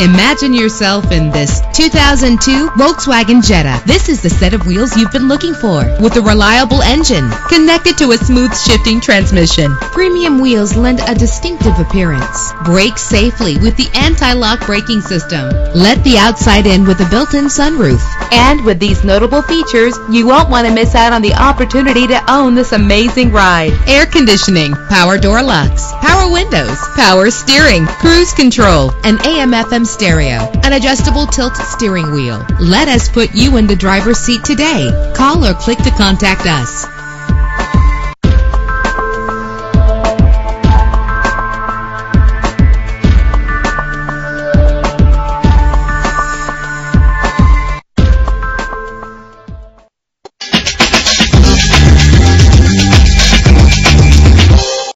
Imagine yourself in this 2002 Volkswagen Jetta. This is the set of wheels you've been looking for with a reliable engine connected to a smooth shifting transmission. Premium wheels lend a distinctive appearance. Brake safely with the anti-lock braking system. Let the outside in with a built-in sunroof. And with these notable features, you won't want to miss out on the opportunity to own this amazing ride. Air conditioning, power door locks, power windows, power steering, cruise control, an AM FM stereo, an adjustable tilt steering wheel. Let us put you in the driver's seat today. Call or click to contact us.